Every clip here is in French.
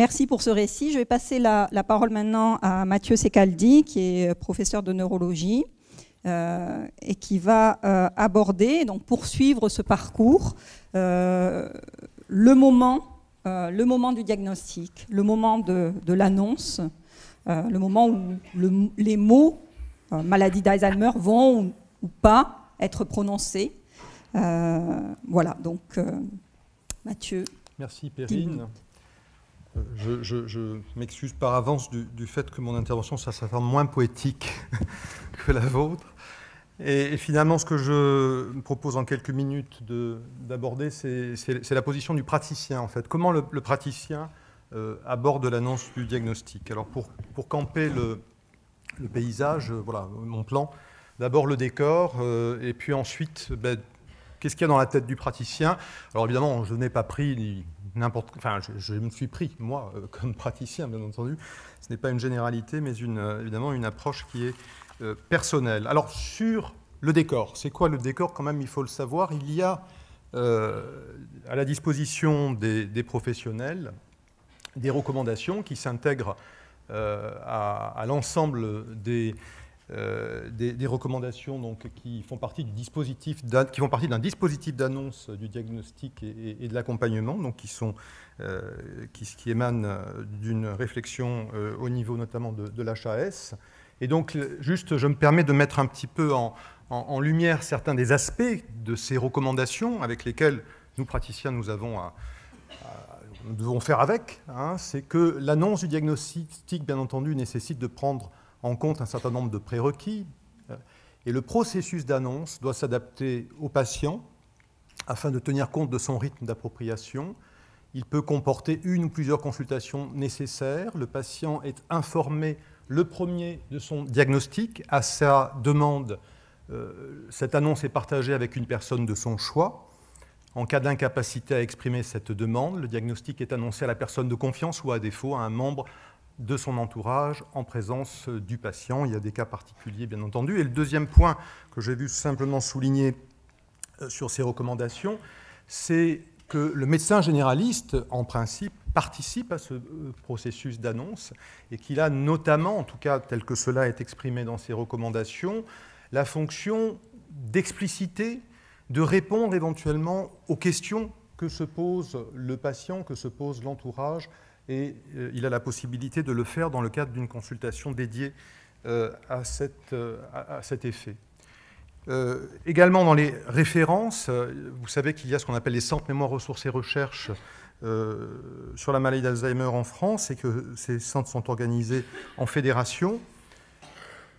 Merci pour ce récit. Je vais passer la, parole maintenant à Mathieu Secaldi, qui est professeur de neurologie euh, et qui va euh, aborder, donc poursuivre ce parcours, euh, le, moment, le moment du diagnostic, le moment de, l'annonce, le moment où les mots maladie d'Alzheimer vont ou, pas être prononcés. voilà, donc Mathieu. Merci Perrine. Je, m'excuse par avance du, fait que mon intervention soit certainement moins poétique que la vôtre. Et, finalement, ce que je propose en quelques minutes d'aborder, c'est la position du praticien, en fait. Comment le, praticien euh, aborde l'annonce du diagnostic? Alors, pour, pour camper le, paysage, euh, voilà mon plan, d'abord le décor, euh, et puis ensuite, ben, qu'est-ce qu'il y a dans la tête du praticien? Alors, évidemment, je n'ai pas pris n'importe enfin je, me suis pris moi comme praticien bien entendu ce n'est pas une généralité mais une, évidemment une approche qui est euh, personnel. Alors sur le décor, c'est quoi le décor quand même, il faut le savoir? Il y a euh, à la disposition des, professionnels des recommandations qui s'intègrent euh, à, l'ensemble des, des, recommandations donc, qui font partie d'un dispositif d'annonce du diagnostic et, de l'accompagnement, qui sont qui, qui, émanent d'une réflexion au niveau notamment de, l'HAS. Et donc, juste, je me permets de mettre un petit peu en, lumière certains des aspects de ces recommandations avec lesquels nous, praticiens, nous, avons devons faire avec. Hein. C'est que l'annonce du diagnostic, bien entendu, nécessite de prendre en compte un certain nombre de prérequis. Euh, et le processus d'annonce doit s'adapter au patient afin de tenir compte de son rythme d'appropriation. Il peut comporter une ou plusieurs consultations nécessaires. Le patient est informé le premier de son diagnostic. À sa demande, euh, cette annonce est partagée avec une personne de son choix. En cas d'incapacité à exprimer cette demande, le diagnostic est annoncé à la personne de confiance ou à défaut à un membre de son entourage en présence du patient. Il y a des cas particuliers, bien entendu. Et le deuxième point que j'ai vu simplement souligner euh, sur ces recommandations, c'est que le médecin généraliste, en principe, participe à ce euh, processus d'annonce et qu'il a notamment, en tout cas tel que cela est exprimé dans ses recommandations, la fonction d'expliciter, de répondre éventuellement aux questions que se pose le patient, que se pose l'entourage, et euh, il a la possibilité de le faire dans le cadre d'une consultation dédiée euh, à, cet effet. également dans les références, vous savez qu'il y a ce qu'on appelle les centres mémoire ressources et recherche euh, sur la maladie d'Alzheimer en France et que ces centres sont organisés en fédération.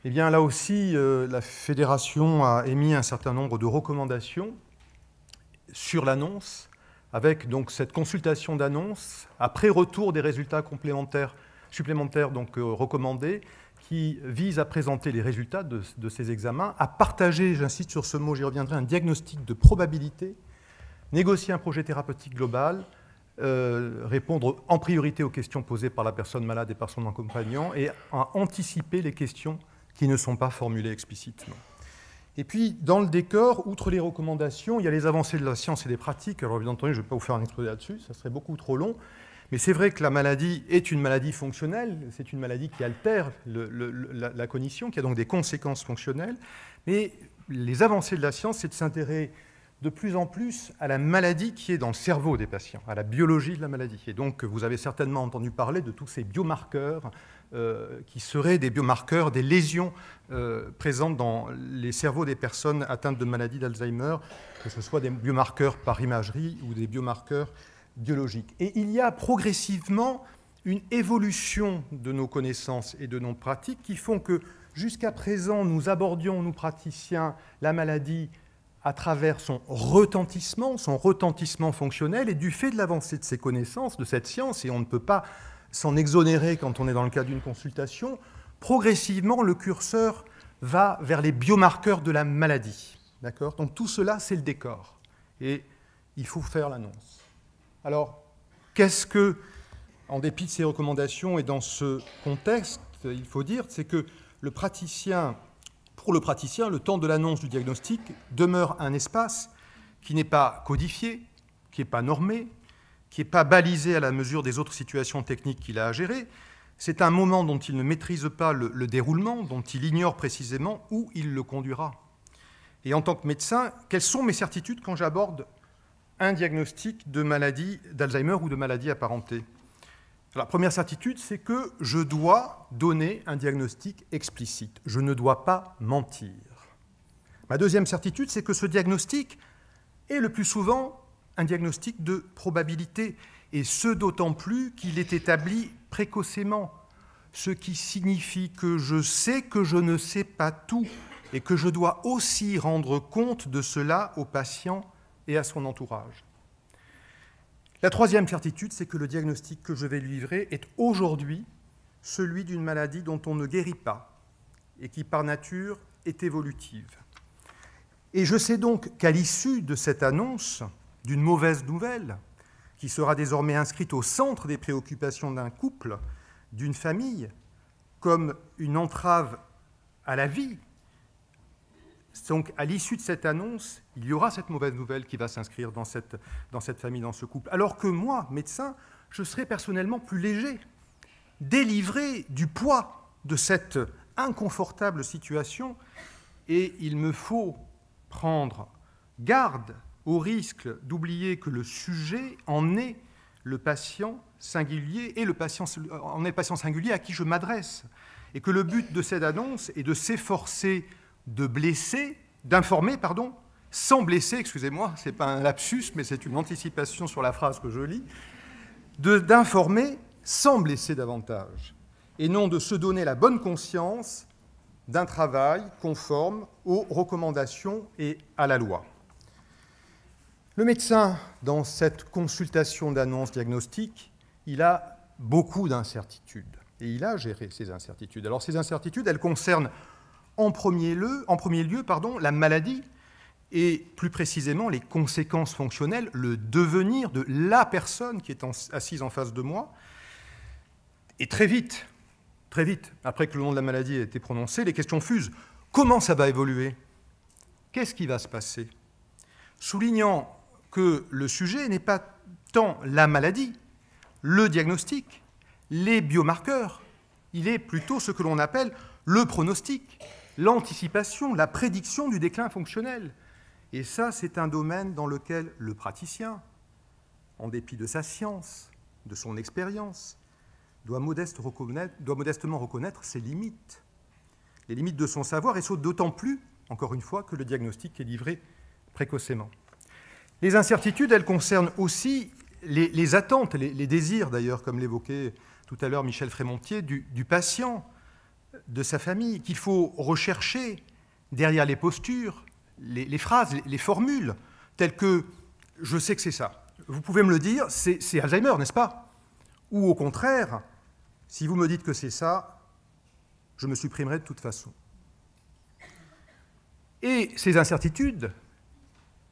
Eh bien, là aussi, euh, la fédération a émis un certain nombre de recommandations sur l'annonce, avec donc cette consultation d'annonce après retour des résultats complémentaires, supplémentaires donc euh, recommandés, qui vise à présenter les résultats de, ces examens, à partager, j'insiste sur ce mot, j'y reviendrai, un diagnostic de probabilité, négocier un projet thérapeutique global, euh, répondre en priorité aux questions posées par la personne malade et par son accompagnant et à anticiper les questions qui ne sont pas formulées explicitement. Et puis, dans le décor, outre les recommandations, il y a les avancées de la science et des pratiques. Alors, bien entendu, je ne vais pas vous faire un exposé là-dessus, ça serait beaucoup trop long. Mais c'est vrai que la maladie est une maladie fonctionnelle, c'est une maladie qui altère la, cognition, qui a donc des conséquences fonctionnelles. Mais les avancées de la science, c'est de s'intéresser de plus en plus à la maladie qui est dans le cerveau des patients, à la biologie de la maladie. Et donc, vous avez certainement entendu parler de tous ces biomarqueurs qui seraient des biomarqueurs des lésions euh, présentes dans les cerveaux des personnes atteintes de maladie d'Alzheimer, que ce soit des biomarqueurs par imagerie ou des biomarqueurs biologiques. Et il y a progressivement une évolution de nos connaissances et de nos pratiques qui font que jusqu'à présent, nous abordions, nous praticiens, la maladie à travers son retentissement, son retentissement fonctionnel, et du fait de l'avancée de ses connaissances, de cette science, et on ne peut pas s'en exonérer quand on est dans le cadre d'une consultation, progressivement, le curseur va vers les biomarqueurs de la maladie. D'accord? Donc tout cela, c'est le décor. Et il faut faire l'annonce. Alors, qu'est-ce que, en dépit de ces recommandations et dans ce contexte, il faut dire, c'est que le praticien pour le praticien, le temps de l'annonce du diagnostic demeure un espace qui n'est pas codifié, qui n'est pas normé, qui n'est pas balisé à la mesure des autres situations techniques qu'il a à gérer. C'est un moment dont il ne maîtrise pas le, le, déroulement, dont il ignore précisément où il le conduira. Et en tant que médecin, quelles sont mes certitudes quand j'aborde un diagnostic de maladie d'Alzheimer ou de maladie apparentée? La première certitude, c'est que je dois donner un diagnostic explicite. Je ne dois pas mentir. Ma deuxième certitude, c'est que ce diagnostic est le plus souvent diagnostic de probabilité, et ce d'autant plus qu'il est établi précocement, ce qui signifie que je sais que je ne sais pas tout et que je dois aussi rendre compte de cela au patient et à son entourage. La troisième certitude, c'est que le diagnostic que je vais livrer est aujourd'hui celui d'une maladie dont on ne guérit pas et qui par nature est évolutive. Et je sais donc qu'à l'issue de cette annonce d'une mauvaise nouvelle, qui sera désormais inscrite au centre des préoccupations d'un couple, d'une famille, comme une entrave à la vie, donc, à l'issue de cette annonce, il y aura cette mauvaise nouvelle qui va s'inscrire dans cette, famille, dans ce couple. Alors que moi, médecin, je serai personnellement plus léger, délivré du poids de cette inconfortable situation, et il me faut prendre garde au risque d'oublier que le sujet en est le patient singulier et le patient, en est le patient singulier à qui je m'adresse, et que le but de cette annonce est de s'efforcer de blesser, d'informer, pardon, sans blesser, excusez-moi, ce n'est pas un lapsus, mais c'est une anticipation sur la phrase que je lis, d'informer sans blesser davantage, et non de se donner la bonne conscience d'un travail conforme aux recommandations et à la loi. Le médecin, dans cette consultation d'annonce diagnostique, il a beaucoup d'incertitudes, et il a géré ces incertitudes. Alors ces incertitudes, elles concernent en premier lieu, pardon, la maladie et plus précisément les conséquences fonctionnelles, le devenir de la personne qui est assise en face de moi. Et très vite, très vite, après que le nom de la maladie a été prononcé, les questions fusent. Comment ça va évoluer? Qu'est-ce qui va se passer? Soulignant que le sujet n'est pas tant la maladie, le diagnostic, les biomarqueurs, il est plutôt ce que l'on appelle le pronostic, l'anticipation, la prédiction du déclin fonctionnel. Et ça, c'est un domaine dans lequel le praticien, en dépit de sa science, de son expérience, doit, modestement reconnaître ses limites, les limites de son savoir, et ce d'autant plus, encore une fois, que le diagnostic est livré précocement. Les incertitudes, elles concernent aussi les, attentes, les, désirs d'ailleurs, comme l'évoquait tout à l'heure Michel Frémontier, du, patient, de sa famille, qu'il faut rechercher derrière les postures, les, phrases, les, formules, telles que je sais que c'est ça. Vous pouvez me le dire, c'est Alzheimer, n'est-ce pas? Ou au contraire, si vous me dites que c'est ça, je me supprimerai de toute façon. Et ces incertitudes,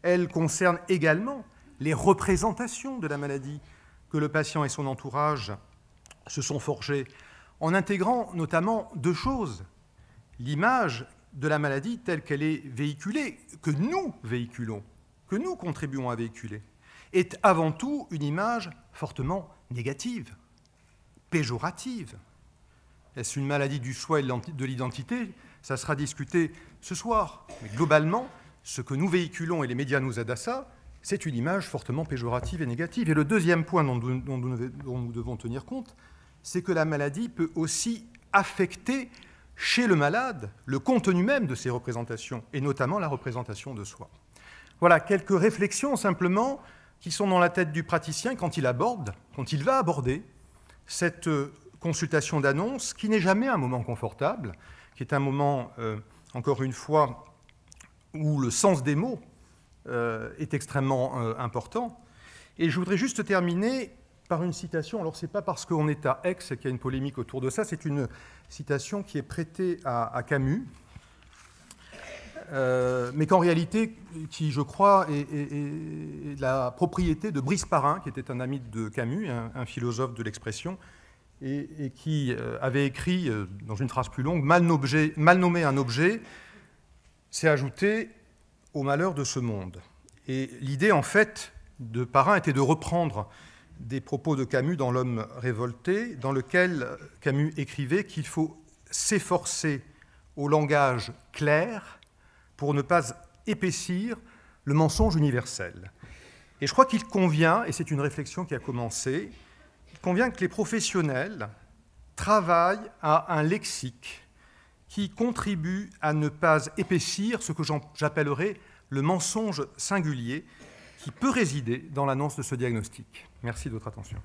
elles concernent également les représentations de la maladie que le patient et son entourage se sont forgées en intégrant notamment deux choses. L'image de la maladie telle qu'elle est véhiculée, que nous véhiculons, que nous contribuons à véhiculer, est avant tout une image fortement négative, péjorative. Est-ce une maladie du soi et de l'identité? Ça sera discuté ce soir. Mais globalement, ce que nous véhiculons et les médias nous aident à ça, c'est une image fortement péjorative et négative. Et le deuxième point dont nous devons tenir compte, c'est que la maladie peut aussi affecter chez le malade le contenu même de ses représentations, et notamment la représentation de soi. Voilà quelques réflexions simplement qui sont dans la tête du praticien quand il aborde, quand il va aborder cette euh, consultation d'annonce qui n'est jamais un moment confortable, qui est un moment, euh, encore une fois, où le sens des mots euh, est extrêmement important. Et je voudrais juste terminer par une citation. Alors, ce n'est pas parce qu'on est à Aix qu'il y a une polémique autour de ça, c'est une citation qui est prêtée à, Camus, euh, mais qu'en réalité, qui, je crois, est, la propriété de Brice Parrain, qui était un ami de Camus, un, philosophe de l'expression, et, qui euh, avait écrit, euh, dans une phrase plus longue, mal, mal nommer un objet, c'est ajouter au malheur de ce monde. Et l'idée, en fait, de Parrain était de reprendre des propos de Camus dans L'homme révolté, dans lequel Camus écrivait qu'il faut s'efforcer au langage clair pour ne pas épaissir le mensonge universel. Et je crois qu'il convient, et c'est une réflexion qui a commencé, il convient que les professionnels travaillent à un lexique qui contribue à ne pas épaissir ce que j'appellerais le mensonge singulier qui peut résider dans l'annonce de ce diagnostic. Merci de votre attention.